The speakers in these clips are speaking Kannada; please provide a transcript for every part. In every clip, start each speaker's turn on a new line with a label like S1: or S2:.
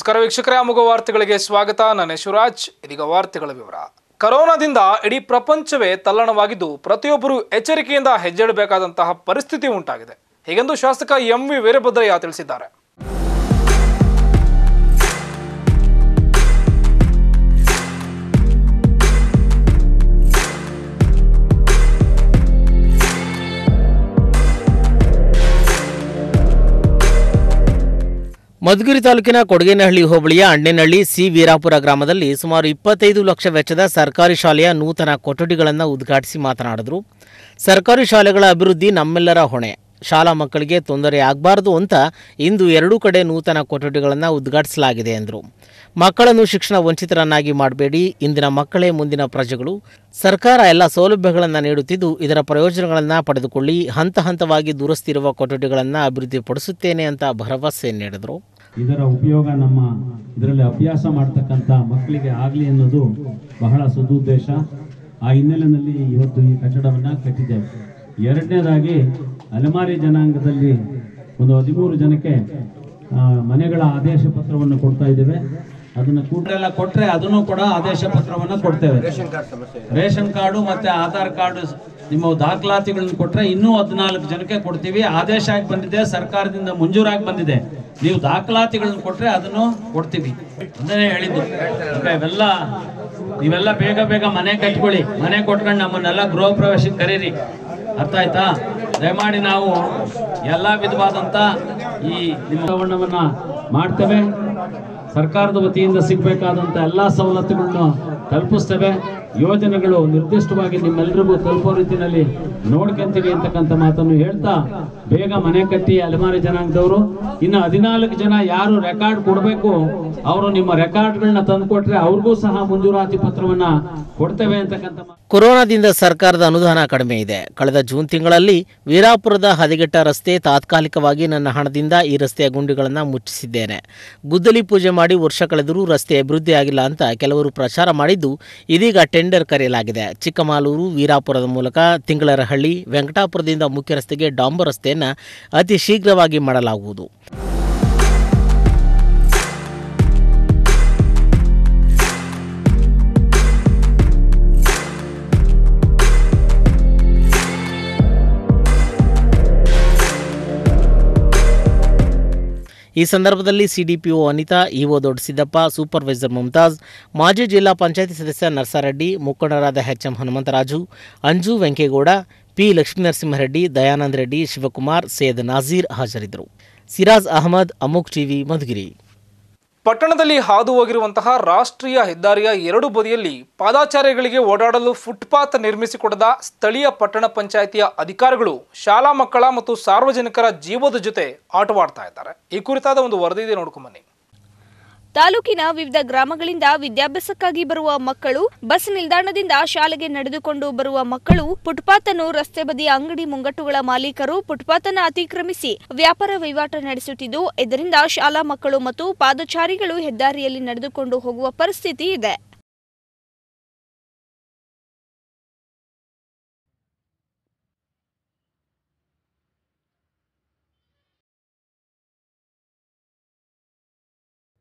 S1: ನಮಸ್ಕಾರ ವೀಕ್ಷಕರೇ ಅಮುಗ ವಾರ್ತೆಗಳಿಗೆ ಸ್ವಾಗತ. ನಾನು ಶಿವರಾಜ್ ಇದೀಗ ವಾರ್ತೆಗಳ ವಿವರ. ಕರೋನಾದಿಂದ ಇಡೀ ಪ್ರಪಂಚವೇ ತಲ್ಲಣವಾಗಿದ್ದು, ಪ್ರತಿಯೊಬ್ಬರು ಎಚ್ಚರಿಕೆಯಿಂದ ಹೆಜ್ಜೆಡಬೇಕಾದಂತಹ ಪರಿಸ್ಥಿತಿ ಉಂಟಾಗಿದೆ. ಹೀಗೆಂದು ಶಾಸಕ ಎಂ ವಿ ವೀರಭದ್ರಯ್ಯ ತಿಳಿಸಿದ್ದಾರೆ.
S2: ಮಧುಗಿರಿ ತಾಲೂಕಿನ ಕೊಡಗೇನಹಳ್ಳಿ ಹೋಬಳಿಯ ಅಣ್ಣೆನಹಳ್ಳಿ ಸಿ ವೀರಾಪುರ ಗ್ರಾಮದಲ್ಲಿ ಸುಮಾರು ಇಪ್ಪತ್ತೈದು ಲಕ್ಷ ವೆಚ್ಚದ ಸರ್ಕಾರಿ ಶಾಲೆಯ ನೂತನ ಕೊಠಡಿಗಳನ್ನು ಉದ್ಘಾಟಿಸಿ ಮಾತನಾಡಿದರು. ಸರ್ಕಾರಿ ಶಾಲೆಗಳ ಅಭಿವೃದ್ಧಿ ನಮ್ಮೆಲ್ಲರ ಹೊಣೆ. ಶಾಲಾ ಮಕ್ಕಳಿಗೆ ತೊಂದರೆ ಆಗಬಾರದು ಅಂತ ಇಂದು ಎರಡೂ ಕಡೆ ನೂತನ ಕೊಠಡಿಗಳನ್ನು ಉದ್ಘಾಟಿಸಲಾಗಿದೆ ಎಂದರು. ಮಕ್ಕಳನ್ನು ಶಿಕ್ಷಣ ವಂಚಿತರನ್ನಾಗಿ ಮಾಡಬೇಡಿ. ಇಂದಿನ ಮಕ್ಕಳೇ ಮುಂದಿನ ಪ್ರಜೆಗಳು. ಸರ್ಕಾರ ಎಲ್ಲ ಸೌಲಭ್ಯಗಳನ್ನು ನೀಡುತ್ತಿದ್ದು ಇದರ ಪ್ರಯೋಜನಗಳನ್ನು ಪಡೆದುಕೊಳ್ಳಿ. ಹಂತ ಹಂತವಾಗಿ ದುರಸ್ತಿ ಇರುವ ಕೊಠಡಿಗಳನ್ನು ಅಭಿವೃದ್ಧಿಪಡಿಸುತ್ತೇನೆ ಅಂತ ಭರವಸೆ ನೀಡಿದರು.
S3: ಇದರ ಉಪಯೋಗ ನಮ್ಮ ಇದರಲ್ಲಿ ಅಭ್ಯಾಸ ಮಾಡ್ತಕ್ಕಂಥ ಮಕ್ಕಳಿಗೆ ಆಗಲಿ ಅನ್ನೋದು ಬಹಳ ಸದುದ್ದೇಶ. ಆ ಹಿನ್ನೆಲೆಯಲ್ಲಿ ಇವತ್ತು ಈ ಕಟ್ಟಡವನ್ನು ಕಟ್ಟಿದ್ದೇವೆ. ಎರಡನೇದಾಗಿ ಅಲೆಮಾರಿ ಜನಾಂಗದಲ್ಲಿ ಒಂದು ಹದಿಮೂರು ಜನಕ್ಕೆ ಮನೆಗಳ ಆದೇಶ ಪತ್ರವನ್ನು ಕೊಡ್ತಾ ಇದ್ದೇವೆ. ಅದನ್ನ ಕೂಡಲೆಲ್ಲ ಕೊಟ್ಟರೆ ಅದನ್ನು ಕೂಡ ಆದೇಶ ಪತ್ರವನ್ನು ಕೊಡ್ತೇವೆ. ರೇಷನ್ ಕಾರ್ಡು ಮತ್ತೆ ಆಧಾರ್ ಕಾರ್ಡ್ ನಿಮ್ಮ ದಾಖಲಾತಿಗಳನ್ನು ಕೊಟ್ಟರೆ ಇನ್ನೂ ಹದಿನಾಲ್ಕು ಜನಕ್ಕೆ ಕೊಡ್ತೀವಿ. ಆದೇಶ ಆಗಿ ಬಂದಿದೆ ಸರ್ಕಾರದಿಂದ ಮಂಜೂರಾಗಿ ಬಂದಿದೆ. ನೀವು ದಾಖಲಾತಿಗಳನ್ನು ಕೊಟ್ಟರೆ ಅದನ್ನು ಕೊಡ್ತೀವಿ ಅಂತಾನೆ ಹೇಳಿದ್ದು. ಇವೆಲ್ಲ ನೀವೆಲ್ಲ ಬೇಗ ಬೇಗ ಮನೆ ಕಟ್ಕೊಳ್ಳಿ. ಮನೆ ಕೊಟ್ಕೊಂಡು ನಮ್ಮನ್ನೆಲ್ಲ ಗೃಹ ಪ್ರವೇಶಕ್ಕೆ ಕರೀರಿ. ಅರ್ಥ ಆಯ್ತಾ? ದಯಮಾಡಿ ನಾವು ಎಲ್ಲ ವಿಧವಾದಂಥ ಈ ನಿಮ್ಮ ಮಾಡ್ತೇವೆ. ಸರ್ಕಾರದ ವತಿಯಿಂದ ಸಿಗಬೇಕಾದಂಥ ಎಲ್ಲ ಸವಲತ್ತುಗಳನ್ನು ತಲುಪಿಸ್ತೇವೆ ಯೋಜನೆಗಳು ನಿರ್ದಿಷ್ಟವಾಗಿ ನಿಮ್ಮೆಲ್ಲರಿಗೂ ತಲುಪೋ ರೀತಿಯಲ್ಲಿ ನೋಡ್ಕೊಂತೀವಿ ಅಂತಕ್ಕಂಥ ಮಾತನ್ನು ಹೇಳ್ತಾ ಬೇಗ ಮನೆ ಕಟ್ಟಿ ಅಲೆಮಾರಿ ಜನಾಂಗದವರು, ಇನ್ನು ಹದಿನಾಲ್ಕು ಜನ ಯಾರು ರೆಕಾರ್ಡ್ ಕೊಡಬೇಕು, ಅವರು ನಿಮ್ಮ ರೆಕಾರ್ಡ್ಗಳನ್ನ ತಂದುಕೊಟ್ರೆ ಅವ್ರಿಗೂ ಸಹ ಮಂಜೂರಾತಿ ಪತ್ರವನ್ನ ಕೊಡ್ತೇವೆ ಅಂತಕ್ಕಂಥ
S2: ಕೊರೋನಾದಿಂದ ಸರ್ಕಾರದ ಅನುದಾನ ಕಡಿಮೆ ಇದೆ. ಕಳೆದ ಜೂನ್ ತಿಂಗಳಲ್ಲಿ ವೀರಾಪುರದ ಹದಿಗೆಟ್ಟ ರಸ್ತೆ ತಾತ್ಕಾಲಿಕವಾಗಿ ನನ್ನ ಹಣದಿಂದ ಈ ರಸ್ತೆಯ ಗುಂಡಿಗಳನ್ನು ಮುಚ್ಚಿಸಿದ್ದೇನೆ. ಗುದ್ದಲಿ ಪೂಜೆ ಮಾಡಿ ವರ್ಷ ಕಳೆದರೂ ರಸ್ತೆ ಅಭಿವೃದ್ಧಿಯಾಗಿಲ್ಲ ಅಂತ ಕೆಲವರು ಪ್ರಚಾರ ಮಾಡಿದ್ದು ಇದೀಗ ಟೆಂಡರ್ ಕರೆಯಲಾಗಿದೆ. ಚಿಕ್ಕಮಾಲೂರು, ವೀರಾಪುರದ ಮೂಲಕ ತಿಂಗಳರಹಳ್ಳಿ, ವೆಂಕಟಾಪುರದಿಂದ ಮುಖ್ಯ ರಸ್ತೆಗೆ ಡಾಂಬರ್ ರಸ್ತೆಯನ್ನು ಅತಿ ಶೀಘ್ರವಾಗಿ ಮಾಡಲಾಗುವುದು. ಈ ಸಂದರ್ಭದಲ್ಲಿ CDPO Anitha, EO Doddasiddappa supervisor Mumtaz ಮಾಜಿ ಜಿಲ್ಲಾ ಪಂಚಾಯತಿ ಸದಸ್ಯ ನರ್ಸಾರೆಡ್ಡಿ, ಮುಖಂಡರಾದ H M Hanumantharaju, Anju Venkegowda, P Lakshminarasimhareddy, Dayananda Reddy, Shivakumar, Syed Nazir ಹಾಜರಿದ್ದರು. ಸಿರಾಜ್ ಅಹಮದ್, ಅಮುಕ್ ಟಿವಿ, ಮಧುಗಿರಿ.
S1: ಪಟ್ಟಣದಲ್ಲಿ ಹಾದು ಹೋಗಿರುವಂತಹ ರಾಷ್ಟ್ರೀಯ ಹೆದ್ದಾರಿಯ ಎರಡು ಬದಿಯಲ್ಲಿ ಪಾದಾಚಾರ್ಯಗಳಿಗೆ ಓಡಾಡಲು ಫುಟ್ಪಾತ್ ನಿರ್ಮಿಸಿಕೊಡದ ಸ್ಥಳೀಯ ಪಟ್ಟಣ ಪಂಚಾಯಿತಿಯ ಅಧಿಕಾರಿಗಳು ಶಾಲಾ ಮಕ್ಕಳ ಮತ್ತು ಸಾರ್ವಜನಿಕರ ಜೀವದ ಜೊತೆ ಆಟವಾಡ್ತಾ ಇದ್ದಾರೆ. ಈ ಕುರಿತಾದ ಒಂದು ವರದಿ ಇದೆ ನೋಡ್ಕೊಂಬನ್ನಿ
S4: ತಾಲೂಕಿನ ವಿವಿಧ ಗ್ರಾಮಗಳಿಂದ ವಿದ್ಯಾಭ್ಯಾಸಕ್ಕಾಗಿ ಬರುವ ಮಕ್ಕಳು, ಬಸ್ ನಿಲ್ದಾಣದಿಂದ ಶಾಲೆಗೆ ನಡೆದುಕೊಂಡು ಬರುವ ಮಕ್ಕಳು ಫುಟ್ಪಾತ್ ಅನ್ನು ರಸ್ತೆ ಬದಿಯ ಅಂಗಡಿ ಮುಂಗಟ್ಟುಗಳ ಮಾಲೀಕರು ಫುಟ್ಪಾತ್ ಅನ್ನು ಅತಿಕ್ರಮಿಸಿ ವ್ಯಾಪಾರ ವಹಿವಾಟು ನಡೆಸುತ್ತಿದ್ದು, ಇದರಿಂದ ಶಾಲಾ ಮಕ್ಕಳು ಮತ್ತು ಪಾದಚಾರಿಗಳು ಹೆದ್ದಾರಿಯಲ್ಲಿ ನಡೆದುಕೊಂಡು ಹೋಗುವ ಪರಿಸ್ಥಿತಿ ಇದೆ.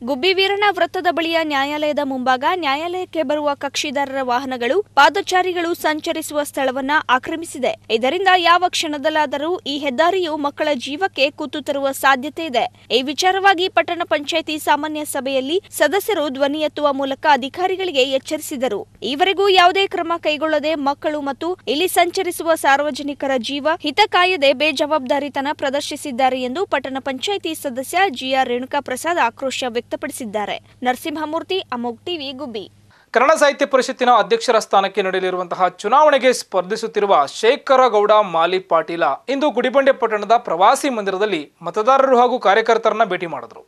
S4: ಗುಬ್ಬಿವೀರನ ವೃತ್ತದ ಬಳಿಯ ನ್ಯಾಯಾಲಯದ ಮುಂಭಾಗ ನ್ಯಾಯಾಲಯಕ್ಕೆ ಬರುವ ಕಕ್ಷಿದಾರರ ವಾಹನಗಳು, ಪಾದಚಾರಿಗಳು ಸಂಚರಿಸುವ ಸ್ಥಳವನ್ನ ಆಕ್ರಮಿಸಿದೆ. ಇದರಿಂದ ಯಾವ ಕ್ಷಣದಲ್ಲಾದರೂ ಈ ಹೆದ್ದಾರಿಯು ಮಕ್ಕಳ ಜೀವಕ್ಕೆ ಕೂತು ತರುವ ಸಾಧ್ಯತೆ ಇದೆ. ಈ ವಿಚಾರವಾಗಿ ಪಟ್ಟಣ ಪಂಚಾಯಿತಿ ಸಾಮಾನ್ಯ ಸಭೆಯಲ್ಲಿ ಸದಸ್ಯರು ಧ್ವನಿ ಎತ್ತುವ ಮೂಲಕ ಅಧಿಕಾರಿಗಳಿಗೆ ಎಚ್ಚರಿಸಿದರು. ಈವರೆಗೂ ಯಾವುದೇ ಕ್ರಮ ಕೈಗೊಳ್ಳದೆ ಮಕ್ಕಳು ಮತ್ತು ಇಲ್ಲಿ ಸಂಚರಿಸುವ ಸಾರ್ವಜನಿಕರ ಜೀವ ಹಿತ ಕಾಯದೆ ಬೇಜವಾಬ್ದಾರಿತನ ಪ್ರದರ್ಶಿಸಿದ್ದಾರೆ ಎಂದು ಪಟ್ಟಣ ಪಂಚಾಯಿತಿ ಸದಸ್ಯ ಜಿಆರ್ ರೇಣುಕಾ ಪ್ರಸಾದ್ ಆಕ್ರೋಶ ವ್ಯಕ್ತಪಡಿಸಿದ್ದಾರೆ. ನರಸಿಂಹಮೂರ್ತಿ ಅಮೋಗ್ ಟಿವಿ, ಗುಬ್ಬಿ.
S1: ಕನ್ನಡ ಸಾಹಿತ್ಯ ಪರಿಷತ್ತಿನ ಅಧ್ಯಕ್ಷರ ಸ್ಥಾನಕ್ಕೆ ನಡೆಯಲಿರುವಂತಹ ಚುನಾವಣೆಗೆ ಸ್ಪರ್ಧಿಸುತ್ತಿರುವ ಶೇಖರಗೌಡ, ಮಾಲಿ ಪಾಟೀಲ ಇಂದು ಗುಡಿಬಂಡೆ ಪಟ್ಟಣದ ಪ್ರವಾಸಿ ಮಂದಿರದಲ್ಲಿ ಮತದಾರರು ಹಾಗೂ ಕಾರ್ಯಕರ್ತರನ್ನ ಭೇಟಿ ಮಾಡಿದ್ರು.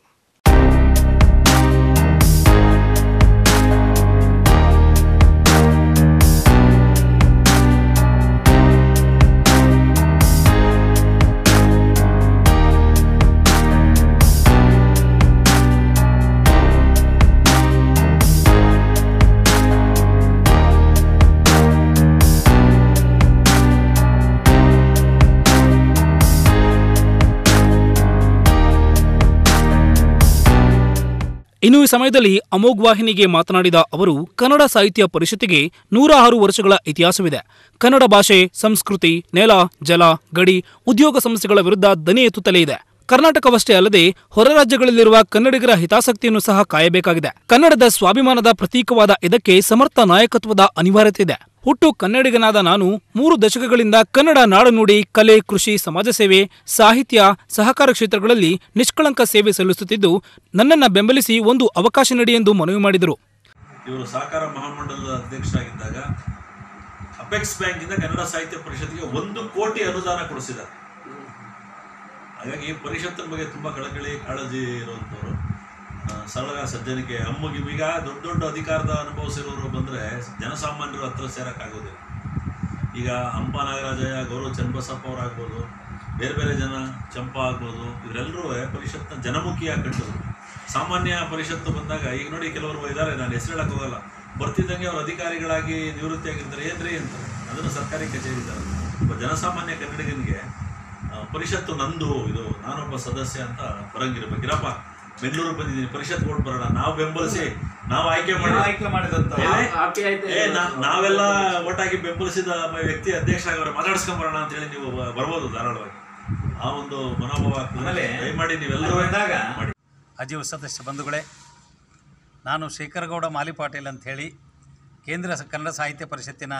S1: ಇನ್ನು ಈ ಸಮಯದಲ್ಲಿ ಅಮೋಘ್ ವಾಹಿನಿಗೆ ಮಾತನಾಡಿದ ಅವರು, ಕನ್ನಡ ಸಾಹಿತ್ಯ ಪರಿಷತ್ತಿಗೆ ನೂರ ಆರು ವರ್ಷಗಳ ಇತಿಹಾಸವಿದೆ. ಕನ್ನಡ ಭಾಷೆ, ಸಂಸ್ಕೃತಿ, ನೆಲ, ಜಲ, ಗಡಿ, ಉದ್ಯೋಗ ಸಮಸ್ಯೆಗಳ ವಿರುದ್ಧ ದನಿ ಎತ್ತುತ್ತಲೇ ಇದೆ. ಕರ್ನಾಟಕವಷ್ಟೇ ಅಲ್ಲದೆ ಹೊರ ರಾಜ್ಯಗಳಲ್ಲಿರುವ ಕನ್ನಡಿಗರ ಹಿತಾಸಕ್ತಿಯನ್ನು ಸಹ ಕಾಯಬೇಕಾಗಿದೆ. ಕನ್ನಡದ ಸ್ವಾಭಿಮಾನದ ಪ್ರತೀಕವಾದ ಇದಕ್ಕೆ ಸಮರ್ಥ ನಾಯಕತ್ವದ ಅನಿವಾರ್ಯತೆ ಇದೆ. ಹುಟ್ಟು ಕನ್ನಡಿಗನಾದ ನಾನು ಮೂರು ದಶಕಗಳಿಂದ ಕನ್ನಡ ನಾಡುನುಡಿ ಕಲೆ ಕೃಷಿ ಸಮಾಜ ಸೇವೆ ಸಾಹಿತ್ಯ ಸಹಕಾರ ಕ್ಷೇತ್ರಗಳಲ್ಲಿ ನಿಷ್ಕಳಂಕ ಸೇವೆ ಸಲ್ಲಿಸುತ್ತಿದ್ದು ನನ್ನನ್ನು ಬೆಂಬಲಿಸಿ ಒಂದು ಅವಕಾಶ ನೀಡಿ ಎಂದು ಮನವಿ ಮಾಡಿದರು.
S5: ಇವರು ಸಹಕಾರ ಮಹಾಮಂಡಲದ ಅಧ್ಯಕ್ಷರಾಗಿದ್ದಾಗ ಅಪೆಕ್ಸ್ ಬ್ಯಾಂಕಿಂದ ಕನ್ನಡ ಸಾಹಿತ್ಯ ಪರಿಷತ್ಗೆ ಒಂದು ಕೋಟಿ ಅನುದಾನ ಕೊಡಿಸಿದ್ದಾರೆ. ಹಾಗಾಗಿ ಪರಿಷತ್ತಿನ ಬಗ್ಗೆ ತುಂಬಾ ಕಳಕಳಿ ಕಾಳಜಿ ಇರುವಂಥವ್ರು ಆ, ಸರಳ ಸಜ್ಜನಿಕೆ. ಅಮ್ಮಗಿಮೀಗ ದೊಡ್ಡ ದೊಡ್ಡ ಅಧಿಕಾರದ ಅನುಭವಿಸಿರೋರು ಬಂದರೆ ಜನಸಾಮಾನ್ಯರು ಹತ್ರ ಸೇರೋಕ್ಕಾಗೋದಿಲ್ಲ. ಈಗ ಹಂಪ ನಾಗರಾಜಯ್ಯ, ಗೌರವ ಚನ್ನಬಸಪ್ಪ ಅವರಾಗ್ಬೋದು, ಬೇರೆ ಬೇರೆ ಜನ, ಚಂಪಾ ಆಗ್ಬೋದು ಇವರೆಲ್ಲರೂ ಪರಿಷತ್ನ ಜನಮುಖಿಯಾಗಿ ಕಟ್ಟಿದ್ರು. ಸಾಮಾನ್ಯ ಪರಿಷತ್ತು ಬಂದಾಗ, ಈಗ ನೋಡಿ ಕೆಲವರು ಇದ್ದಾರೆ, ನಾನು ಹೆಸರು ಹೇಳಕ್ ಹೋಗಲ್ಲ. ಬರ್ತಿದ್ದಂಗೆ ಅವ್ರು ಅಧಿಕಾರಿಗಳಾಗಿ ನಿವೃತ್ತಿ ಆಗಿರ್ತಾರೆ ಏನ್ರಿ ಅಂತ. ಅದನ್ನು ಸರ್ಕಾರಿ ಕಚೇರಿ ಇದ್ದಾರೆ ಒಬ್ಬ ಜನಸಾಮಾನ್ಯ ಕನ್ನಡಿಗನಿಗೆ ಪರಿಷತ್ತು ನಂದು, ಇದು ನಾನೊಬ್ಬ ಸದಸ್ಯ ಅಂತ ಬರಂಗಿರಬೇಕು ಇರಪ್ಪ ಬೆಂಗಳೂರು ಬಂದಿದ್ದೀನಿ. ಪರಿಷತ್ ಕೊಟ್ಟು ಬರೋಣ. ನಾವು ಬೆಂಬಲಿಸಿ ನಾವು ಆಯ್ಕೆ ಮಾಡಿ.
S6: ಆಯ್ಕೆ ಮಾಡಿದಂತ
S5: ನಾವೆಲ್ಲ ಒಟ್ಟಾಗಿ ಬೆಂಬಲಿಸಿದ ವ್ಯಕ್ತಿ ಅಧ್ಯಕ್ಷ ಆಗವ್ರೆ ಮಾತಾಡ್ಸ್ಕೊಂಡ್ ಬರೋಣ ಅಂತ ಹೇಳಿ ನೀವು ಬರ್ಬೋದು ಧಾರಾಳವಾಗಿ. ಆ ಒಂದು ಮನೋಭಾವ ದಯಮಾಡಿ ನೀವೆಲ್ಲರೂ
S6: ಬಂದಾಗ
S5: ಮಾಡಿ.
S6: ಅಜೀವ ಸದಸ್ಯ ಬಂಧುಗಳೇ ನಾನು ಶೇಖರಗೌಡ ಮಾಲಿ ಪಾಟೀಲ್ ಅಂಥೇಳಿ ಕೇಂದ್ರ ಕನ್ನಡ ಸಾಹಿತ್ಯ ಪರಿಷತ್ತಿನ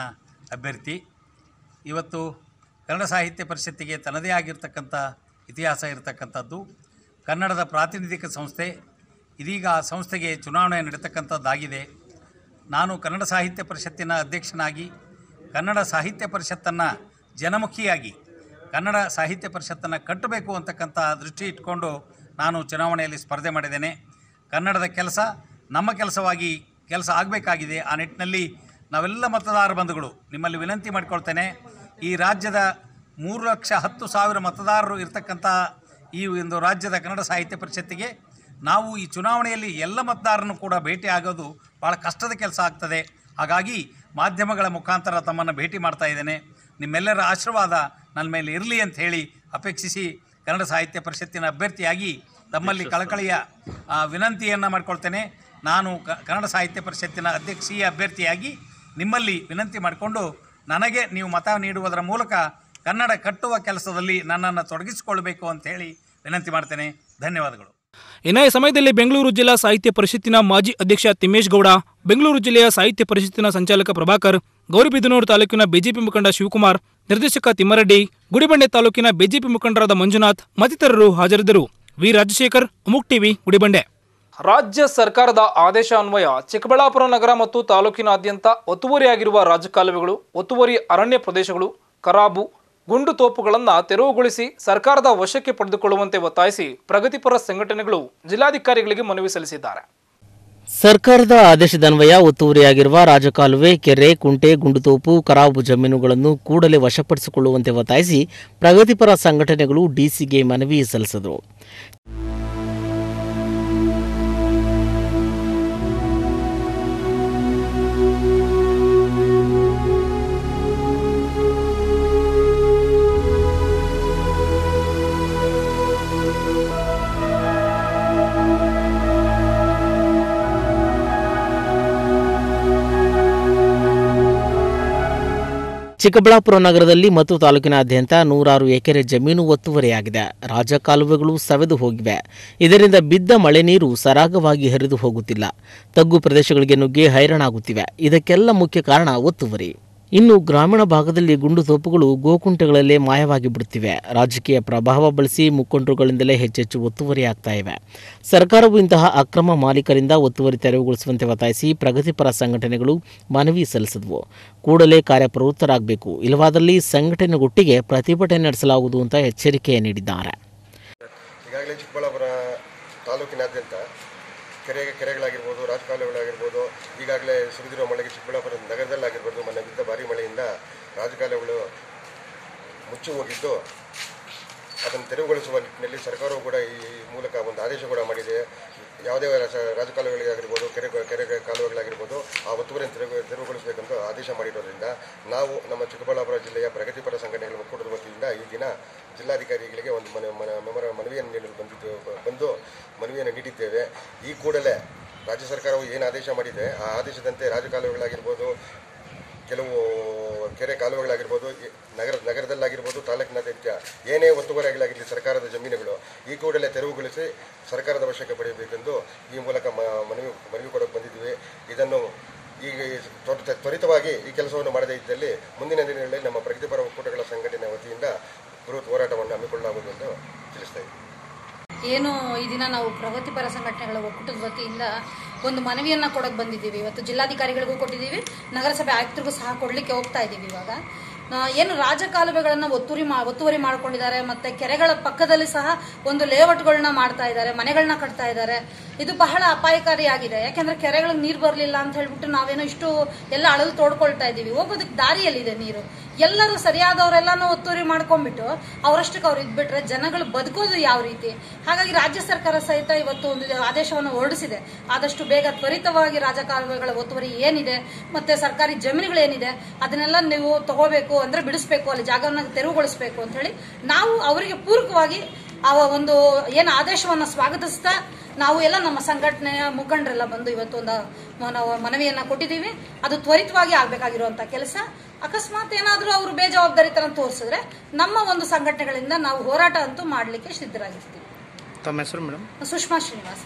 S6: ಅಭ್ಯರ್ಥಿ. ಇವತ್ತು ಕನ್ನಡ ಸಾಹಿತ್ಯ ಪರಿಷತ್ತಿಗೆ ತನ್ನದೇ ಆಗಿರ್ತಕ್ಕಂಥ ಇತಿಹಾಸ ಇರತಕ್ಕಂಥದ್ದು. ಕನ್ನಡದ ಪ್ರಾತಿನಿಧಿಕ ಸಂಸ್ಥೆ, ಇದೀಗ ಆ ಸಂಸ್ಥೆಗೆ ಚುನಾವಣೆ ನಡೀತಕ್ಕಂಥದ್ದಾಗಿದೆ. ನಾನು ಕನ್ನಡ ಸಾಹಿತ್ಯ ಪರಿಷತ್ತಿನ ಅಧ್ಯಕ್ಷನಾಗಿ, ಕನ್ನಡ ಸಾಹಿತ್ಯ ಪರಿಷತ್ತನ್ನು ಜನಮುಖಿಯಾಗಿ, ಕನ್ನಡ ಸಾಹಿತ್ಯ ಪರಿಷತ್ತನ್ನು ಕಟ್ಟಬೇಕು ಅಂತಕ್ಕಂಥ ದೃಷ್ಟಿ ಇಟ್ಕೊಂಡು ನಾನು ಚುನಾವಣೆಯಲ್ಲಿ ಸ್ಪರ್ಧೆ ಮಾಡಿದ್ದೇನೆ. ಕನ್ನಡದ ಕೆಲಸ ನಮ್ಮ ಕೆಲಸವಾಗಿ ಕೆಲಸ ಆಗಬೇಕಾಗಿದೆ. ಆ ನಿಟ್ಟಿನಲ್ಲಿ ನಾವೆಲ್ಲ ಮತದಾರ ಬಂಧುಗಳು, ನಿಮ್ಮಲ್ಲಿ ವಿನಂತಿ ಮಾಡಿಕೊಳ್ತೇನೆ. ಈ ರಾಜ್ಯದ ಮೂರು ಲಕ್ಷ ಹತ್ತು ಸಾವಿರ ಮತದಾರರು ಇರ್ತಕ್ಕಂಥ ಈ ಒಂದು ರಾಜ್ಯದ ಕನ್ನಡ ಸಾಹಿತ್ಯ ಪರಿಷತ್ತಿಗೆ ನಾವು ಈ ಚುನಾವಣೆಯಲ್ಲಿ ಎಲ್ಲ ಮತದಾರರನ್ನು ಕೂಡ ಭೇಟಿ ಆಗೋದು ಭಾಳ ಕಷ್ಟದ ಕೆಲಸ ಆಗ್ತದೆ. ಹಾಗಾಗಿ ಮಾಧ್ಯಮಗಳ ಮುಖಾಂತರ ತಮ್ಮನ್ನು ಭೇಟಿ ಮಾಡ್ತಾ ಇದ್ದೇನೆ. ನಿಮ್ಮೆಲ್ಲರ ಆಶೀರ್ವಾದ ನನ್ನ ಮೇಲೆ ಇರಲಿ ಅಂತ ಹೇಳಿ ಅಪೇಕ್ಷಿಸಿ ಕನ್ನಡ ಸಾಹಿತ್ಯ ಪರಿಷತ್ತಿನ ಅಭ್ಯರ್ಥಿಯಾಗಿ ತಮ್ಮಲ್ಲಿ ಕಳಕಳಿಯ ವಿನಂತಿಯನ್ನು ಮಾಡಿಕೊಳ್ತೇನೆ. ನಾನು ಕ ಕನ್ನಡ ಸಾಹಿತ್ಯ ಪರಿಷತ್ತಿನ ಅಧ್ಯಕ್ಷೀಯ ಅಭ್ಯರ್ಥಿಯಾಗಿ ನಿಮ್ಮಲ್ಲಿ ವಿನಂತಿ ಮಾಡಿಕೊಂಡು ನನಗೆ ನೀವು ಮತ ನೀಡುವುದರ ಮೂಲಕ ಕನ್ನಡ ಕಟ್ಟುವ ಕೆಲಸದಲ್ಲಿ ನನ್ನನ್ನು ತೊಡಗಿಸಿಕೊಳ್ಬೇಕು ಅಂತ ಹೇಳಿ ವಿನಂತಿ ಮಾಡ್ತೇನೆ. ಧನ್ಯವಾದಗಳು.
S1: ಇನ್ನು ಈ ಸಮಯದಲ್ಲಿ ಬೆಂಗಳೂರು ಜಿಲ್ಲಾ ಸಾಹಿತ್ಯ ಪರಿಷತ್ತಿನ ಮಾಜಿ ಅಧ್ಯಕ್ಷ ತಿಮ್ಮೇಶ್ ಗೌಡ ಬೆಂಗಳೂರು ಜಿಲ್ಲೆಯ ಸಾಹಿತ್ಯ ಪರಿಷತ್ತಿನ ಸಂಚಾಲಕ ಪ್ರಭಾಕರ್ ಗೌರಿಬಿದನೂರು ತಾಲೂಕಿನ ಬಿಜೆಪಿ ಮುಖಂಡ ಶಿವಕುಮಾರ್ ನಿರ್ದೇಶಕ ತಿಮ್ಮರೆಡ್ಡಿ ಗುಡಿಬಂಡೆ ತಾಲೂಕಿನ ಬಿಜೆಪಿ ಮುಖಂಡರಾದ ಮಂಜುನಾಥ್ ಮತ್ತಿತರರು ಹಾಜರಿದ್ದರು. ವಿ. ರಾಜಶೇಖರ್ ಅಮುಕ್ ಟಿವಿ ಗುಡಿಬಂಡೆ. ರಾಜ್ಯ ಸರ್ಕಾರದ ಆದೇಶ ಅನ್ವಯ ಚಿಕ್ಕಬಳ್ಳಾಪುರ ನಗರ ಮತ್ತು ತಾಲೂಕಿನಾದ್ಯಂತ ಒತ್ತುವರಿಯಾಗಿರುವ ರಾಜಕಾಲುವೆಗಳು ಒತ್ತುವರಿ ಅರಣ್ಯ ಪ್ರದೇಶಗಳು ಕರಾಬು ಗುಂಡು ತೋಪುಗಳನ್ನು ತೆರವುಗೊಳಿಸಿ ಸರ್ಕಾರದ ವಶಕ್ಕೆ ಪಡೆದುಕೊಳ್ಳುವಂತೆ ಒತ್ತಾಯಿಸಿ ಪ್ರಗತಿಪರ ಸಂಘಟನೆಗಳು ಜಿಲ್ಲಾಧಿಕಾರಿಗಳಿಗೆ ಮನವಿ ಸಲ್ಲಿಸಿದ್ದಾರೆ.
S2: ಸರ್ಕಾರದ ಆದೇಶದನ್ವಯ ಒತ್ತುವರಿಯಾಗಿರುವ ರಾಜಕಾಲುವೆ, ಕೆರೆ, ಕುಂಟೆ ಗುಂಡುತೋಪು ಕರಾಬು ಜಮೀನುಗಳನ್ನು ಕೂಡಲೇ ವಶಪಡಿಸಿಕೊಳ್ಳುವಂತೆ ಒತ್ತಾಯಿಸಿ ಪ್ರಗತಿಪರ ಸಂಘಟನೆಗಳು ಡಿಸಿಗೆ ಮನವಿ ಸಲ್ಲಿಸಿದರು. ಚಿಕ್ಕಬಳ್ಳಾಪುರ ನಗರದಲ್ಲಿ ಮತ್ತು ತಾಲೂಕಿನಾದ್ಯಂತ ನೂರಾರು ಎಕರೆ ಜಮೀನು ಒತ್ತುವರಿಯಾಗಿದೆ. ರಾಜಕಾಲುವೆಗಳು ಸವೆದು ಹೋಗಿವೆ. ಇದರಿಂದ ಬಿದ್ದ ಮಳೆ ನೀರು ಸರಾಗವಾಗಿ ಹರಿದು ಹೋಗುತ್ತಿಲ್ಲ. ತಗ್ಗು ಪ್ರದೇಶಗಳಿಗೆ ನುಗ್ಗಿ ಹೈರಾಣಾಗುತ್ತಿವೆ. ಇದಕ್ಕೆಲ್ಲ ಮುಖ್ಯ ಕಾರಣ ಒತ್ತುವರಿ. ಇನ್ನು ಗ್ರಾಮೀಣ ಭಾಗದಲ್ಲಿ ಗುಂಡು ತೋಪುಗಳು ಗೋಕುಂಟೆಗಳಲ್ಲೇ ಮಾಯವಾಗಿ ಬಿಡುತ್ತಿವೆ. ರಾಜಕೀಯ ಪ್ರಭಾವ ಬಳಸಿ ಮುಖಂಡರುಗಳಿಂದಲೇ ಹೆಚ್ಚೆಚ್ಚು ಒತ್ತುವರಿ ಆಗ್ತಾ ಇವೆ. ಸರ್ಕಾರವು ಇಂತಹ ಅಕ್ರಮ ಮಾಲೀಕರಿಂದ ಒತ್ತುವರಿ ತೆರವುಗೊಳಿಸುವಂತೆ ಒತ್ತಾಯಿಸಿ ಪ್ರಗತಿಪರ ಸಂಘಟನೆಗಳು ಮನವಿ ಸಲ್ಲಿಸಿದವು. ಕೂಡಲೇ ಕಾರ್ಯಪ್ರವೃತ್ತರಾಗಬೇಕು. ಇಲ್ಲವಾದಲ್ಲಿ ಸಂಘಟನೆಗೊಟ್ಟಿಗೆ ಪ್ರತಿಭಟನೆ ನಡೆಸಲಾಗುವುದು ಅಂತ ಎಚ್ಚರಿಕೆ ನೀಡಿದ್ದಾರೆ.
S7: ಈಗಾಗಲೇ ಚಿಕ್ಕಬಳ್ಳಾಪುರ ತಾಲೂಕಿನಾದ್ಯಂತ ಕೆರೆ ಕೆರೆಗಳಾಗಿರ್ಬೋದು, ರಾಜಕಾಲುವೆಗಳಾಗಿರ್ಬೋದು, ಈಗಾಗಲೇ ಸುರಿದಿರುವ ಮಳೆಗೆ ಚಿಕ್ಕಬಳ್ಳಾಪುರ ನಗರದಲ್ಲಾಗಿರ್ಬೋದು ರಾಜಕಾಲುವೆಗಳು ಮುಚ್ಚಿ ಹೋಗಿದ್ದು, ಅದನ್ನು ತೆರವುಗೊಳಿಸುವ ನಿಟ್ಟಿನಲ್ಲಿ ಸರ್ಕಾರವು ಕೂಡ ಈ ಮೂಲಕ ಒಂದು ಆದೇಶ ಕೂಡ ಮಾಡಿದೆ. ಯಾವುದೇ ರಾಜ- ರಾಜಕಾಲುವೆಗಳಾಗಿರ್ಬೋದು ಕೆರೆ ಕೆರೆ ಕಾಲುವೆಗಳಾಗಿರ್ಬೋದು, ಆ ಒತ್ತುವರಿಯನ್ನು ತೆರವು ತೆರವುಗೊಳಿಸಬೇಕಂತ ಆದೇಶ ಮಾಡಿರೋದ್ರಿಂದ ನಾವು ನಮ್ಮ ಚಿಕ್ಕಬಳ್ಳಾಪುರ ಜಿಲ್ಲೆಯ ಪ್ರಗತಿಪರ ಸಂಘಟನೆಗಳ ಒಕ್ಕೂಟದ ವತಿಯಿಂದ ಈ ದಿನ ಜಿಲ್ಲಾಧಿಕಾರಿಗಳಿಗೆ ಒಂದು ಮನ ಮನ ಮನವಿಯನ್ನು ನೀಡಲು ಬಂದಿದ್ದು, ಬಂದು ಮನವಿಯನ್ನು ನೀಡಿದ್ದೇವೆ. ಈ ಕೂಡಲೇ ರಾಜ್ಯ ಸರ್ಕಾರವು ಏನು ಆದೇಶ ಮಾಡಿದೆ, ಆ ಆದೇಶದಂತೆ ರಾಜಕಾಲುವೆಗಳಾಗಿರ್ಬೋದು ಕೆಲವು ಕೆರೆ ಕಾಲುವೆಗಳಾಗಿರ್ಬೋದು ನಗರ, ನಗರದಲ್ಲಾಗಿರ್ಬೋದು, ತಾಲೂಕಿನಾದ್ಯಂತ ಏನೇ ಒತ್ತುವರಿಗಳಾಗಿರಲಿ ಸರ್ಕಾರದ ಜಮೀನುಗಳು, ಈ ಕೂಡಲೇ ತೆರವುಗೊಳಿಸಿ ಸರ್ಕಾರದ ವಶಕ್ಕೆ ಪಡೆಯಬೇಕೆಂದು ಈ ಮೂಲಕ ಮನವಿ ಮನವಿ ಕೊಡೋಕೆ ಬಂದಿದ್ದೀವಿ. ಇದನ್ನು ಈಗ ತ್ವರಿತವಾಗಿ ಈ ಕೆಲಸವನ್ನು ಮಾಡದೇ ಇದ್ದಲ್ಲಿ ಮುಂದಿನ ದಿನಗಳಲ್ಲಿ ನಮ್ಮ ಪ್ರಗತಿಪರ ಒಕ್ಕೂಟಗಳ ಸಂಘಟನೆ ವತಿಯಿಂದ ಬೃಹತ್ ಹೋರಾಟವನ್ನು ಹಮ್ಮಿಕೊಳ್ಳಲಾಗುವುದು ಎಂದು ತಿಳಿಸ್ತಾ
S8: ಏನು ಈ ದಿನ ನಾವು ಪ್ರಗತಿಪರ ಸಂಘಟನೆಗಳ ಒಕ್ಕೂಟದ ವತಿಯಿಂದ ಒಂದು ಮನವಿಯನ್ನು ಕೊಡೋಕೆ ಬಂದಿದ್ದೀವಿ. ಇವತ್ತು ಜಿಲ್ಲಾಧಿಕಾರಿಗಳಿಗೂ ಕೊಟ್ಟಿದ್ದೀವಿ. ನಗರಸಭೆ ಆಯುಕ್ತರಿಗೂ ಸಹ ಕೊಡಲಿಕ್ಕೆ ಹೋಗ್ತಾ ಇದ್ದೀವಿ ಇವಾಗ. ಏನು ರಾಜಕಾಲುವೆಗಳನ್ನು ಒತ್ತುವರಿ ಒತ್ತುವರಿ ಮಾಡ್ಕೊಂಡಿದ್ದಾರೆ, ಮತ್ತೆ ಕೆರೆಗಳ ಪಕ್ಕದಲ್ಲಿ ಸಹ ಒಂದು ಲೇಔಟ್ಗಳನ್ನ ಮಾಡ್ತಾ ಇದ್ದಾರೆ ಮನೆಗಳನ್ನ ಕಟ್ತಾ ಇದ್ದಾರೆ. ಇದು ಬಹಳ ಅಪಾಯಕಾರಿಯಾಗಿದೆ. ಯಾಕೆಂದ್ರೆ ಕೆರೆಗಳಿಗೆ ನೀರು ಬರಲಿಲ್ಲ ಅಂತ ಹೇಳ್ಬಿಟ್ಟು ನಾವೇನೋ ಇಷ್ಟು ಎಲ್ಲ ಅಳಲು ತೋಡ್ಕೊಳ್ತಾ ಇದ್ದೀವಿ. ಹೋಗೋದಕ್ಕೆ ದಾರಿಯಲ್ಲಿದೆ ನೀರು. ಎಲ್ಲರೂ ಸರಿಯಾದವರೆಲ್ಲಾನು ಒತ್ತುವರಿ ಮಾಡ್ಕೊಂಡ್ಬಿಟ್ಟು ಅವರಷ್ಟಕ್ಕೆ ಅವ್ರು ಇದ್ಬಿಟ್ರೆ ಜನಗಳು ಬದುಕೋದು ಯಾವ ರೀತಿ? ಹಾಗಾಗಿ ರಾಜ್ಯ ಸರ್ಕಾರ ಸಹಿತ ಇವತ್ತು ಒಂದು ಆದೇಶವನ್ನು ಹೊರಡಿಸಿದೆ. ಆದಷ್ಟು ಬೇಗ ತ್ವರಿತವಾಗಿ ರಾಜಕಾಲುವೆಗಳ ಒತ್ತುವರಿ ಏನಿದೆ ಮತ್ತೆ ಸರ್ಕಾರಿ ಜಮೀನುಗಳೇನಿದೆ ಅದನ್ನೆಲ್ಲ ನೀವು ತಗೋಬೇಕು ಅಂದ್ರೆ ಬಿಡಿಸ್ಬೇಕು, ಅಲ್ಲಿ ಜಾಗವನ್ನು ತೆರವುಗೊಳಿಸಬೇಕು ಅಂತ ಹೇಳಿ ನಾವು ಅವರಿಗೆ ಪೂರಕವಾಗಿ ಆ ಒಂದು ಏನು ಆದೇಶವನ್ನು ಸ್ವಾಗತಿಸ್ತಾ ನಾವು ಎಲ್ಲ ನಮ್ಮ ಸಂಘಟನೆಯ ಮುಖಂಡರೆಲ್ಲ ಬಂದು ಇವತ್ತು ಒಂದು ನಾವು ಮನವಿಯನ್ನ ಕೊಟ್ಟಿದ್ದೀವಿ. ಅದು ತ್ವರಿತವಾಗಿ ಆಗಬೇಕಾಗಿರುವಂಥ ಕೆಲಸ. ಅಕಸ್ಮಾತ್ ಏನಾದರೂ ಅವರು ಬೇಜವಾಬ್ದಾರಿತನ ತೋರಿಸಿದ್ರೆ ನಮ್ಮ ಒಂದು ಸಂಘಟನೆಗಳಿಂದ ನಾವು ಹೋರಾಟ ಅಂತೂ ಮಾಡಲಿಕ್ಕೆ ಸಿದ್ಧರಾಗಿರ್ತೀವಿ.
S2: ತಮ್ಮ ಹೆಸರು ಮೇಡಮ್
S8: ಸುಷ್ಮಾ ಶ್ರೀನಿವಾಸ್.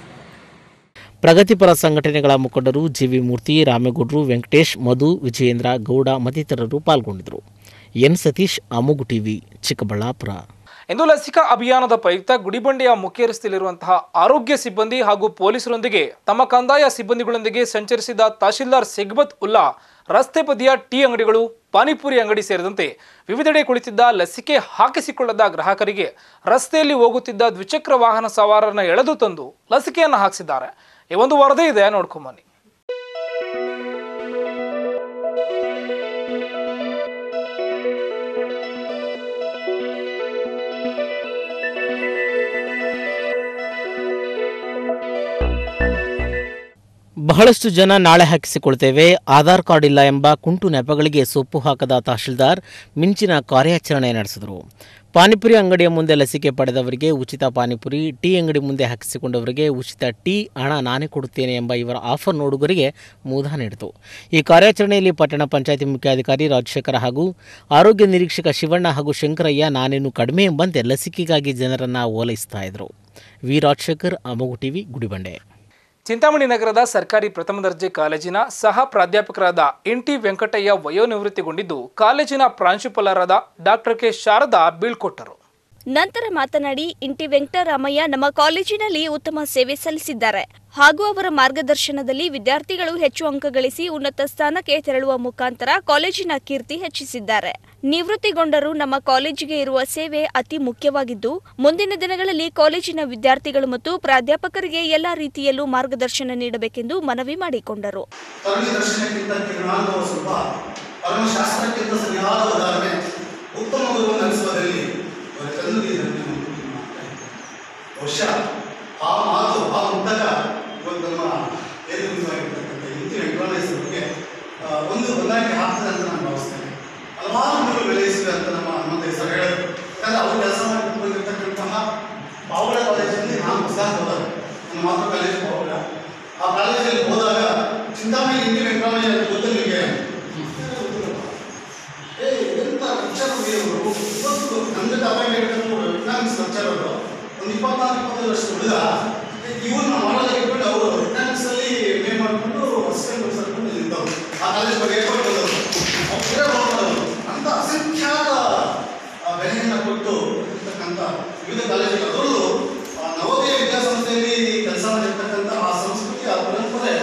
S2: ಪ್ರಗತಿಪರ ಸಂಘಟನೆಗಳ ಮುಖಂಡರು ಜಿವಿ ಮೂರ್ತಿ ರಾಮೇಗೌಡರು ವೆಂಕಟೇಶ್ ಮಧು ವಿಜಯೇಂದ್ರ ಗೌಡ ಮತ್ತಿತರರು ಪಾಲ್ಗೊಂಡಿದ್ದರು. N Satish Amogha TV Chikkaballapur.
S1: ಇಂದು ಲಸಿಕಾ ಅಭಿಯಾನದ ಪ್ರಯುಕ್ತ ಗುಡಿಬಂಡೆಯ ಮುಖ್ಯ ರಸ್ತೆಯಲ್ಲಿರುವಂತಹ ಆರೋಗ್ಯ ಸಿಬ್ಬಂದಿ ಹಾಗೂ ಪೊಲೀಸರೊಂದಿಗೆ ತಮ್ಮ ಕಂದಾಯ ಸಿಬ್ಬಂದಿಗಳೊಂದಿಗೆ ಸಂಚರಿಸಿದ ತಹಶೀಲ್ದಾರ್ ಸಿಗ್ಬತ್ ಉಲ್ಲಾ, ರಸ್ತೆ ಬದಿಯ ಟೀ ಅಂಗಡಿಗಳು, ಪಾನಿಪುರಿ ಅಂಗಡಿ ಸೇರಿದಂತೆ ವಿವಿಧೆಡೆ ಕುಳಿತಿದ್ದ ಲಸಿಕೆ ಹಾಕಿಸಿಕೊಳ್ಳದ ಗ್ರಾಹಕರಿಗೆ ರಸ್ತೆಯಲ್ಲಿ ಹೋಗುತ್ತಿದ್ದ ದ್ವಿಚಕ್ರ ವಾಹನ ಸವಾರರನ್ನ ಎಳೆದು ತಂದು ಲಸಿಕೆಯನ್ನು ಹಾಕಿಸಿದ್ದಾರೆ. ಈ ಒಂದು ವರದಿ ಇದೆ ನೋಡ್ಕೊಂಬನ್ನಿ
S2: ಬಹಳಷ್ಟು ಜನ ನಾಳೆ ಹಾಕಿಸಿಕೊಳ್ತೇವೆ. ಆಧಾರ್ ಕಾರ್ಡ್ ಇಲ್ಲ ಎಂಬ ಕುಂಟು ನೆಪಗಳಿಗೆ ಸೊಪ್ಪು ಹಾಕದ ತಹಶೀಲ್ದಾರ್ ಮಿಂಚಿನ ಕಾರ್ಯಾಚರಣೆ ನಡೆಸಿದರು. ಪಾನಿಪುರಿ ಅಂಗಡಿಯ ಮುಂದೆ ಲಸಿಕೆ ಪಡೆದವರಿಗೆ ಉಚಿತ ಪಾನಿಪುರಿ, ಟೀ ಅಂಗಡಿ ಮುಂದೆ ಹಾಕಿಸಿಕೊಂಡವರಿಗೆ ಉಚಿತ ಟೀ, ಹಣ ನಾನೇ ಕೊಡುತ್ತೇನೆ ಎಂಬ ಇವರ ಆಫರ್ ನೋಡುಗರಿಗೆ ಮೂಧ ನೀಡಿತು. ಈ ಕಾರ್ಯಾಚರಣೆಯಲ್ಲಿ ಪಟ್ಟಣ ಪಂಚಾಯಿತಿ ಮುಖ್ಯಾಧಿಕಾರಿ ರಾಜಶೇಖರ ಹಾಗೂ ಆರೋಗ್ಯ ನಿರೀಕ್ಷಕ ಶಿವಣ್ಣ ಹಾಗೂ ಶಂಕರಯ್ಯ ನಾನೇನು ಕಡಿಮೆ ಎಂಬಂತೆ ಲಸಿಕೆಗಾಗಿ ಜನರನ್ನು ಓಲೈಸ್ತಾ ಇದ್ದರು ವಿ. ರಾಜಶೇಖರ್, ಅಮೋಗು ಟಿವಿ, ಗುಡಿಬಂಡೆ.
S1: ಚಿಂತಾಮಣಿ ನಗರದ ಸರ್ಕಾರಿ ಪ್ರಥಮ ದರ್ಜೆ ಕಾಲೇಜಿನ ಸಹ ಪ್ರಾಧ್ಯಾಪಕರಾದ ಎನ್ ಟಿ ವೆಂಕಟಯ್ಯ ವಯೋನಿವೃತ್ತಿಗೊಂಡಿದ್ದು, ಕಾಲೇಜಿನ ಪ್ರಾಂಶುಪಾಲರಾದ ಡಾಕ್ಟರ್ ಕೆ ಶಾರದಾ ಬೀಳ್ಕೊಟ್ಟರು.
S4: ನಂತರ ಮಾತನಾಡಿ ಇಂಟಿ ವೆಂಕಟರಾಮಯ್ಯ ನಮ್ಮ ಕಾಲೇಜಿನಲ್ಲಿ ಉತ್ತಮ ಸೇವೆ ಸಲ್ಲಿಸಿದ್ದಾರೆ. ಹಾಗೂ ಅವರ ಮಾರ್ಗದರ್ಶನದಲ್ಲಿ ವಿದ್ಯಾರ್ಥಿಗಳು ಹೆಚ್ಚು ಅಂಕ ಗಳಿಸಿ ಉನ್ನತ ಸ್ಥಾನಕ್ಕೆ ತೆರಳುವ ಮುಖಾಂತರ ಕಾಲೇಜಿನ ಕೀರ್ತಿ ಹೆಚ್ಚಿಸಿದ್ದಾರೆ. ನಿವೃತ್ತಿಗೊಂಡರೂ ನಮ್ಮ ಕಾಲೇಜಿಗೆ ಇರುವ ಸೇವೆ ಅತಿ ಮುಖ್ಯವಾಗಿದ್ದು, ಮುಂದಿನ ದಿನಗಳಲ್ಲಿ ಕಾಲೇಜಿನ ವಿದ್ಯಾರ್ಥಿಗಳು ಮತ್ತು ಪ್ರಾಧ್ಯಾಪಕರಿಗೆ ಎಲ್ಲಾ ರೀತಿಯಲ್ಲೂ ಮಾರ್ಗದರ್ಶನ ನೀಡಬೇಕೆಂದು ಮನವಿ ಮಾಡಿಕೊಂಡರು.
S9: ಆ ನಮ್ಮ ಒಂದು ಹೊಂದಾಣಿಕೆ ಆಗ್ತದೆ ಅಂತ ನಾನು ಭಾವಿಸ್ತೇನೆ. ಹಲವಾರು ಬೆಳೆಯಿಸಿವೆ ಅಂತ ನಮ್ಮ ಹನುಮಂತ ಹೆಸರು ಹೇಳಿದ್ರು ಯಾಕಂದ್ರೆ ಅವರು ಕೆಲಸ ಮಾಡಿಕೊಂಡಿರ್ತಕ್ಕಂತಹ ಬಾವುಳ ಕಾಲೇಜಲ್ಲಿ ನಾನು ಹೊಸ ಹೋದಾಗ ನನ್ನ ಮಾತೃ ಕಾಲೇಜ್ ಬಾವುಳ ಆ ಕಾಲೇಜಲ್ಲಿ ಹೋದಾಗ ಚಿಂತಾಮಣಿ ಹಿಂದಿ ವೆಂಕಟರಾಮಯ್ಯ ಅಂತ ಗೊತ್ತು ಏ, ಎಂತ ಲೆಕ್ಚರ್ ಅವರು ಇವತ್ತು ನಮ್ಗೆ ಅಪಾಯಿಂಟ್ಮೆಂಟ್ ಎಕನಾಮಿಕ್ಸ್ ಲೆಕ್ಚರ್ ಅವರು ಒಂದು ಇಪ್ಪತ್ನಾಲ್ಕು ಇಪ್ಪತ್ತೈದು ವರ್ಷ ಹುಡುಗ ಇವ್ರನ್ನ ಮಾಡಲ್ಲ ಇಟ್ಕೊಂಡು ಅವರು ಎಕನಾಮಿಕ್ಸ್ ಅಲ್ಲಿ ಮೇ ಮಾಡಿಕೊಂಡು ಅಸಿಸ್ಟೆಂಟ್ ಪ್ರೊಫೆಸರ್ ನಿಂತವ್ರು. ಆ ಕಾಲೇಜ್ ಬಗ್ಗೆ ಹೇಳ್ಕೊಂಡು ಬಂದವರು ಅವ್ರು ಬೇರೆ ಹೋಗ್ತಾರೆ ಅಂತ ಅಸಂಖ್ಯಾತ ಆ, ಕೊಟ್ಟು ಇರ್ತಕ್ಕಂಥ ವಿವಿಧ ಕಾಲೇಜುಗಳು ನವೋದಯ ವಿದ್ಯಾಸಂಸ್ಥೆಯಲ್ಲಿ ಕೆಲಸ ಮಾಡಿರ್ತಕ್ಕಂಥ ಆ ಸಂಸ್ಕೃತಿ, ಆ ಪರಂಪರೆ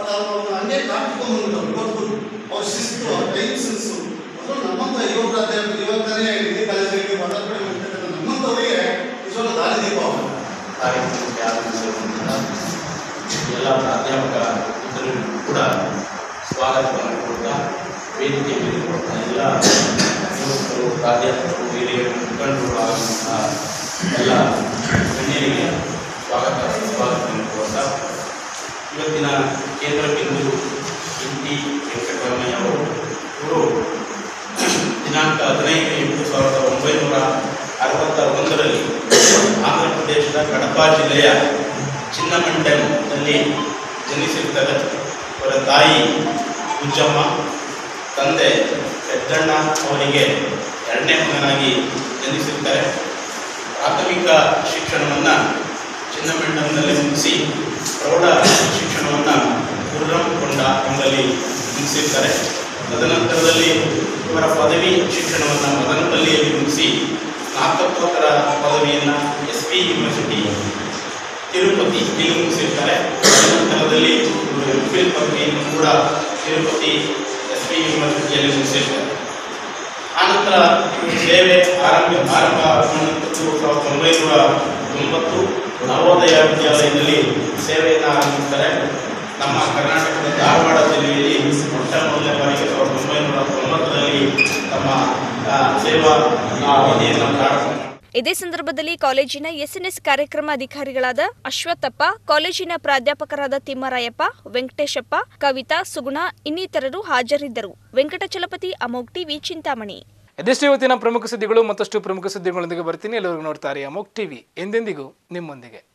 S9: ಅದನ್ನು ಹಂಗೆ ಕಾಪಿಟ್ಕೊಂಡು ಇವತ್ತು ಅವ್ರ ಶಿಸ್ತು ಅವ್ರ ಟೈಮ್ ಸೆನ್ಸು ಅದು ನಮ್ಮಂತ ಯುವಕರ ಅಧ್ಯಾಪಕ ಇವತ್ತನೇ ಇಡೀ ಕಾಲೇಜಿಗೆ ಮಾತಾಡ್ಕೊಂಡು ನಮ್ಮಂಥವರಿಗೆ ನಿಜವಾದ ದಾರಿ ದೀಪ
S10: ಎಲ್ಲ ಪ್ರಾಧ್ಯಾಪಕ ಕೂಡ ಸ್ವಾಗತವನ್ನು ಕೊಡ್ತಾ ವೇದಿಕೆ ಎಲ್ಲ ಯುವಕರು, ಪ್ರಾಧ್ಯಾಪಕರು, ಹಿರಿಯರು ಮುಖಂಡರು ಆಗುವಂತಹ ಎಲ್ಲ ಗಣ್ಯರಿಗೆ ಸ್ವಾಗತ ಸುಸ್ವಾಗತ ಇವತ್ತಿನ ಕೇಂದ್ರ ಬಿಂದು ಎನ್ ಟಿ ವೆಂಕಟರಮಯ್ಯ ಅವರು ಇವರು ದಿನಾಂಕ ಹದಿನೈದು ಎಂಟು ಸಾವಿರದ ಒಂಬೈನೂರ ಅರವತ್ತ ಒಂದರಲ್ಲಿ ಆಂಧ್ರ ಪ್ರದೇಶದ ಕಡಪ ಜಿಲ್ಲೆಯ ಚಿನ್ನಮಂಡಲದಲ್ಲಿ ಜನಿಸಿರ್ತಾರೆ ಅವರ ತಾಯಿ ಉಜ್ಜಮ್ಮ ತಂದೆ ಪೆದ್ದಣ್ಣ ಅವರಿಗೆ ಎರಡನೇ ಮಗನಾಗಿ ಜನಿಸಿರ್ತಾರೆ. ಪ್ರಾಥಮಿಕ ಶಿಕ್ಷಣವನ್ನು ಚಿನ್ನಮೆಂಡಂನಲ್ಲಿ ಮುಗಿಸಿ ಪ್ರೌಢ ಶಿಕ್ಷಣವನ್ನು ಗುರ್ರಂಕೊಂಡ ಎಂಬಲ್ಲಿ ಮುಗಿಸಿರ್ತಾರೆ. ತದನಂತರದಲ್ಲಿ ಇವರ ಪದವಿ ಶಿಕ್ಷಣವನ್ನು ಮದನಪಲ್ಲಿಯಲ್ಲಿ ಮುಗಿಸಿ ಸ್ನಾತಕೋತ್ತರ ಪದವಿಯನ್ನು ಎಸ್ ಪಿ ಯೂನಿವರ್ಸಿಟಿ ತಿರುಪತಿ ಇಲ್ಲಿ ಮುಗಿಸಿರ್ತಾರೆ. ತದನಂತರದಲ್ಲಿ ಎಂ ಪದವಿಯನ್ನು ಕೂಡ ತಿರುಪತಿ ಎಸ್ ಪಿ ಯೂನಿವರ್ಸಿಟಿಯಲ್ಲಿ ಮುಗಿಸಿರ್ತಾರೆ. ಆನಂತರ ಸೇವೆ ಆರಂಭ ಆರಂಭ ಸಾವಿರದ ಒಂಬೈನೂರ ತೊಂಬತ್ತು ನವೋದಯ ವಿದ್ಯಾಲಯದಲ್ಲಿ ಸೇವೆಯನ್ನು ಆರಂಭಿಸ್ತಾರೆ. ನಮ್ಮ ಕರ್ನಾಟಕದ ಧಾರವಾಡ ಜಿಲ್ಲೆಯಲ್ಲಿ ಮೊಟ್ಟ ಮೊದಲನೇ ಬಾರಿಗೆ ಸಾವಿರದ ಒಂಬೈನೂರ ತೊಂಬತ್ತರಲ್ಲಿ ತಮ್ಮ ಸೇವಾ ಪ್ರಾರಂಭ
S4: ಇದೇ ಸಂದರ್ಭದಲ್ಲಿ ಕಾಲೇಜಿನ ಎಸ್ಎನ್ಎಸ್ ಕಾರ್ಯಕ್ರಮ ಅಧಿಕಾರಿಗಳಾದ ಅಶ್ವತ್ಥಪ್ಪ, ಕಾಲೇಜಿನ ಪ್ರಾಧ್ಯಾಪಕರಾದ ತಿಮ್ಮರಾಯಪ್ಪ, ವೆಂಕಟೇಶಪ್ಪ, ಕವಿತಾ, ಸುಗುಣ ಇನ್ನಿತರರು ಹಾಜರಿದ್ದರು. ವೆಂಕಟಚಲಪತಿ ಅಮೋಗ್ ಟಿವಿ, ಚಿಂತಾಮಣಿ.
S1: ಇದಿಷ್ಟು ಇವತ್ತಿನ ಪ್ರಮುಖ ಸುದ್ದಿಗಳು ಮತ್ತಷ್ಟು ಪ್ರಮುಖ ಸುದ್ದಿಗಳೊಂದಿಗೆ ಬರ್ತೀನಿ. ಎಲ್ಲರಿಗೂ ನೋಡ್ತಾರೆ ಅಮೋಕ್ ಟಿವಿ. ಎಂದೆಂದಿಗೂ ನಿಮ್ಮೊಂದಿಗೆ.